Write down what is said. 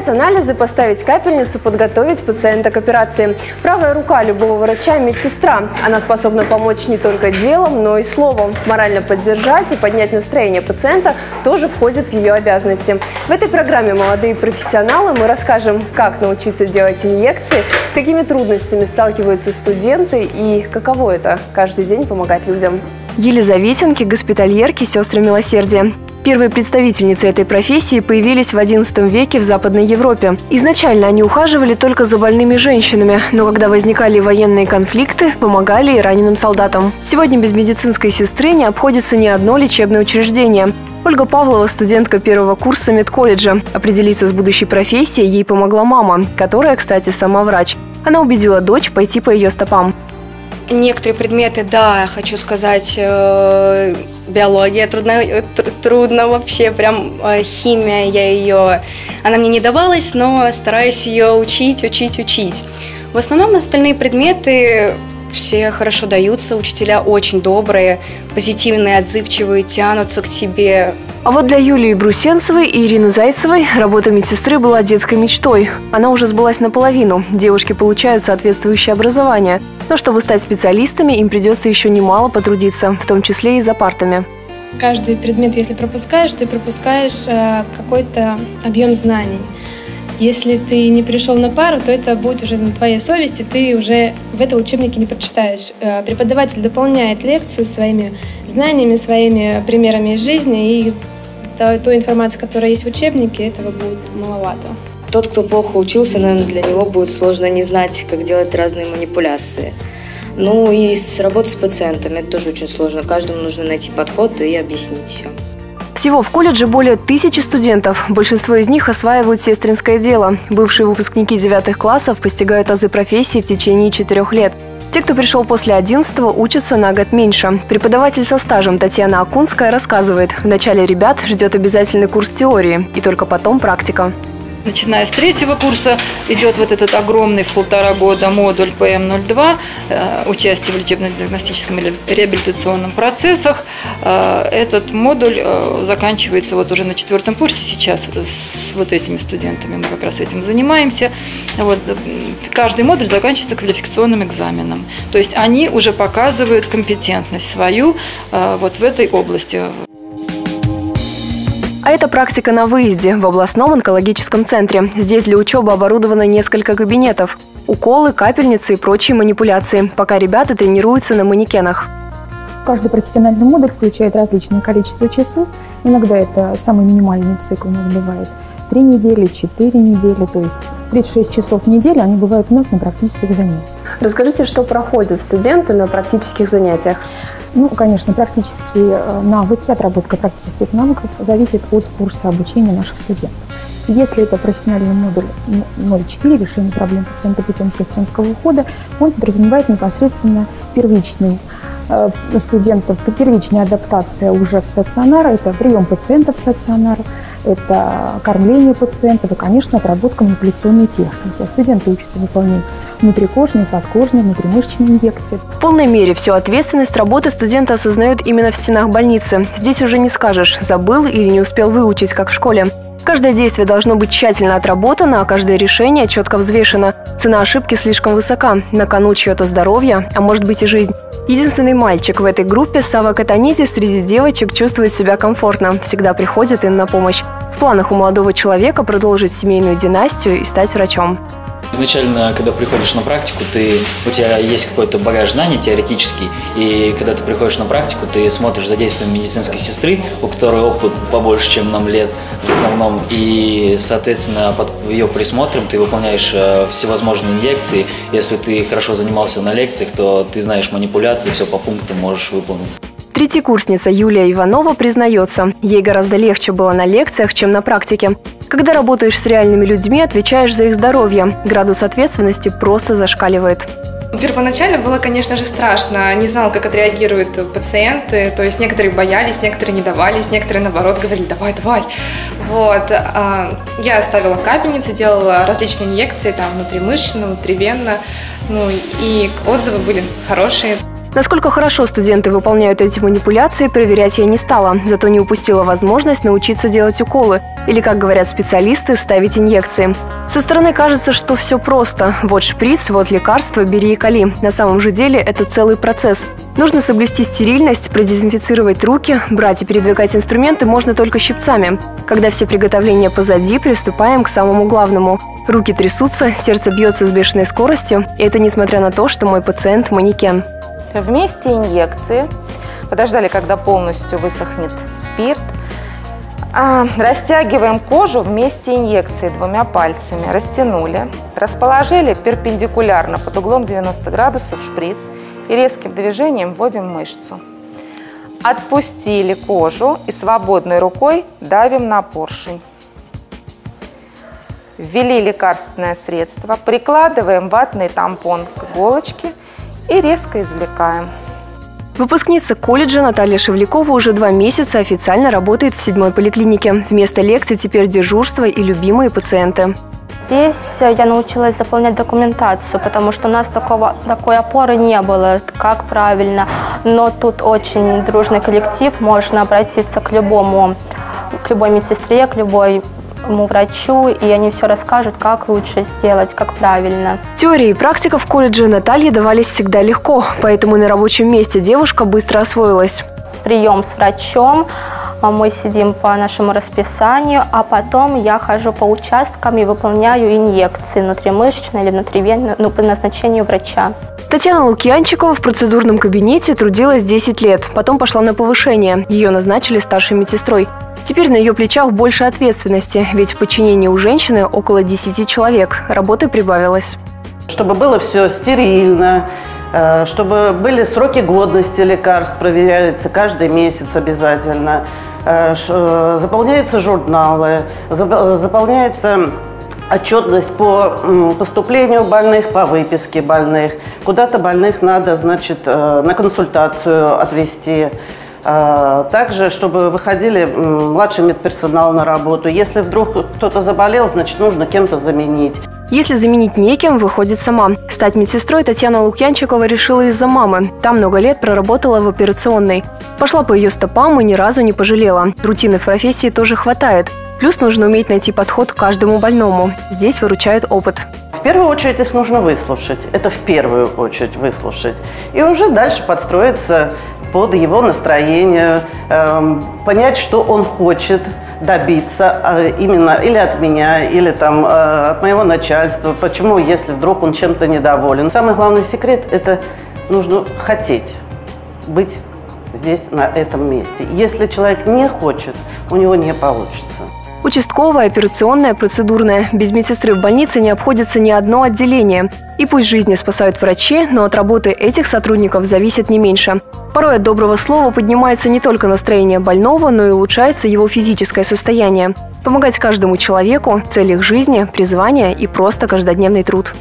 Взять анализы, поставить капельницу, подготовить пациента к операции. Правая рука любого врача – медсестра. Она способна помочь не только делом, но и словом. Морально поддержать и поднять настроение пациента тоже входит в ее обязанности. В этой программе «Молодые профессионалы» мы расскажем, как научиться делать инъекции, с какими трудностями сталкиваются студенты и каково это – каждый день помогать людям. Елизаветинки, госпитальерки, сестры милосердия. Первые представительницы этой профессии появились в XI веке в Западной Европе. Изначально они ухаживали только за больными женщинами, но когда возникали военные конфликты, помогали и раненым солдатам. Сегодня без медицинской сестры не обходится ни одно лечебное учреждение. Ольга Павлова – студентка первого курса медколледжа. Определиться с будущей профессией ей помогла мама, которая, кстати, сама врач. Она убедила дочь пойти по ее стопам. Некоторые предметы, да, хочу сказать, э, биология трудно, трудно вообще, прям э, химия, я ее, она мне не давалась, но стараюсь ее учить, учить, учить. В основном остальные предметы все хорошо даются, учителя очень добрые, позитивные, отзывчивые, тянутся к тебе. А вот для Юлии Брусенцевой и Ирины Зайцевой работа медсестры была детской мечтой. Она уже сбылась наполовину. Девушки получают соответствующее образование. Но чтобы стать специалистами, им придется еще немало потрудиться, в том числе и за партами. Каждый предмет, если пропускаешь, ты пропускаешь э, какой-то объем знаний. Если ты не пришел на пару, то это будет уже на твоей совести, ты уже в этом учебнике не прочитаешь. Э, преподаватель дополняет лекцию своими знаниями, своими примерами из жизни, и той информации, которая есть в учебнике, этого будет маловато. Тот, кто плохо учился, наверное, для него будет сложно не знать, как делать разные манипуляции. Ну и с работы с пациентами это тоже очень сложно. Каждому нужно найти подход и объяснить все. Всего в колледже более тысячи студентов. Большинство из них осваивают сестринское дело. Бывшие выпускники девятых классов постигают азы профессии в течение четырех лет. Те, кто пришел после 11 учатся на год меньше. Преподаватель со стажем Татьяна Акунская рассказывает, в начале ребят ждет обязательный курс теории и только потом практика. Начиная с третьего курса идет вот этот огромный в полтора года модуль ПМ-02, э, участие в лечебно-диагностическом или реабилитационном процессах. Э, этот модуль э, заканчивается вот уже на четвертом курсе сейчас с вот этими студентами. Мы как раз этим занимаемся. Вот, каждый модуль заканчивается квалификационным экзаменом. То есть они уже показывают компетентность свою вот в этой области. А это практика на выезде в областном онкологическом центре. Здесь для учебы оборудовано несколько кабинетов. Уколы, капельницы и прочие манипуляции, пока ребята тренируются на манекенах. Каждый профессиональный модуль включает различное количество часов. Иногда это самый минимальный цикл у нас бывает. Три недели, четыре недели, то есть 36 часов в неделю они бывают у нас на практических занятиях. Расскажите, что проходят студенты на практических занятиях? Ну, конечно, практические э, навыки, отработка практических навыков зависит от курса обучения наших студентов. Если это профессиональный модуль 0.4 решение проблем пациента путем сестринского ухода, он подразумевает непосредственно первичный студентов первичная адаптация уже в стационар, это прием пациентов в стационар, это кормление пациентов и, конечно, отработка манипуляционной техники. Студенты учатся выполнять внутрикожные, подкожные, внутримышечные инъекции. В полной мере всю ответственность работы студенты осознают именно в стенах больницы. Здесь уже не скажешь, забыл или не успел выучить, как в школе. Каждое действие должно быть тщательно отработано, а каждое решение четко взвешено. Цена ошибки слишком высока. На кону чье-то здоровье, а может быть и жизнь. Единственный мальчик в этой группе, Сава Катанити, среди девочек чувствует себя комфортно. Всегда приходит им на помощь. В планах у молодого человека продолжить семейную династию и стать врачом. Изначально, когда приходишь на практику, ты, у тебя есть какой-то багаж знаний теоретический, и когда ты приходишь на практику, ты смотришь за действием медицинской сестры, у которой опыт побольше, чем нам лет в основном, и, соответственно, под ее присмотром ты выполняешь э, всевозможные инъекции. Если ты хорошо занимался на лекциях, то ты знаешь манипуляции, все по пунктам можешь выполнить. Третьекурсница Юлия Иванова признается, ей гораздо легче было на лекциях, чем на практике. Когда работаешь с реальными людьми, отвечаешь за их здоровье. Градус ответственности просто зашкаливает. Первоначально было, конечно же, страшно. Не знал, как отреагируют пациенты. То есть некоторые боялись, некоторые не давались, некоторые, наоборот, говорили, давай, давай. Вот. А, я ставила капельницы, делала различные инъекции, там, внутримышечно, внутривенно. Ну, и отзывы были хорошие. Насколько хорошо студенты выполняют эти манипуляции, проверять я не стала, зато не упустила возможность научиться делать уколы, или, как говорят специалисты, ставить инъекции. Со стороны кажется, что все просто. Вот шприц, вот лекарство, бери и кали. На самом же деле это целый процесс. Нужно соблюсти стерильность, продезинфицировать руки, брать и передвигать инструменты можно только щипцами. Когда все приготовления позади, приступаем к самому главному. Руки трясутся, сердце бьется с бешеной скоростью, и это несмотря на то, что мой пациент – манекен. Вместе инъекции. Подождали, когда полностью высохнет спирт. А, растягиваем кожу вместе инъекции двумя пальцами. Растянули. Расположили перпендикулярно под углом 90 градусов шприц и резким движением вводим мышцу. Отпустили кожу и свободной рукой давим на поршень. Ввели лекарственное средство, прикладываем ватный тампон к иголочке и резко извлекаем. Выпускница колледжа Наталья Шевлякова уже два месяца официально работает в седьмой поликлинике. Вместо лекций теперь дежурство и любимые пациенты. Здесь я научилась заполнять документацию, потому что у нас такого, такой опоры не было, как правильно. Но тут очень дружный коллектив, можно обратиться к любому, к любой медсестре, к любой врачу, и они все расскажут, как лучше сделать, как правильно. Теория и практика в колледже Наталье давались всегда легко, поэтому на рабочем месте девушка быстро освоилась. Прием с врачом, а мы сидим по нашему расписанию, а потом я хожу по участкам и выполняю инъекции внутримышечные или внутривенные ну, по назначению врача. Татьяна Лукьянчикова в процедурном кабинете трудилась 10 лет, потом пошла на повышение. Ее назначили старшей медсестрой. Теперь на ее плечах больше ответственности, ведь в подчинении у женщины около 10 человек. Работы прибавилось. Чтобы было все стерильно, э, чтобы были сроки годности лекарств, проверяются каждый месяц обязательно. Э, э, заполняются журналы, заполняется отчетность по поступлению больных, по выписке больных. Куда-то больных надо, значит, на консультацию отвести. А, также, чтобы выходили младший медперсонал на работу. Если вдруг кто-то заболел, значит, нужно кем-то заменить. Если заменить некем, выходит сама. Стать медсестрой Татьяна Лукьянчикова решила из-за мамы. Там много лет проработала в операционной. Пошла по ее стопам и ни разу не пожалела. Рутины в профессии тоже хватает. Плюс нужно уметь найти подход к каждому больному. Здесь выручает опыт. В первую очередь их нужно выслушать. Это в первую очередь выслушать. И уже дальше подстроиться под его настроение, э, понять, что он хочет добиться э, именно или от меня, или там э, от моего начальства, почему, если вдруг он чем-то недоволен. Самый главный секрет – это нужно хотеть быть здесь, на этом месте. Если человек не хочет, у него не получится. Участковая, операционная, процедурная. Без медсестры в больнице не обходится ни одно отделение. И пусть жизни спасают врачи, но от работы этих сотрудников зависит не меньше. Порой от доброго слова поднимается не только настроение больного, но и улучшается его физическое состояние. Помогать каждому человеку – цель их жизни, призвание и просто каждодневный труд.